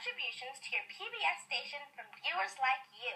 contributions to your PBS station from viewers like you.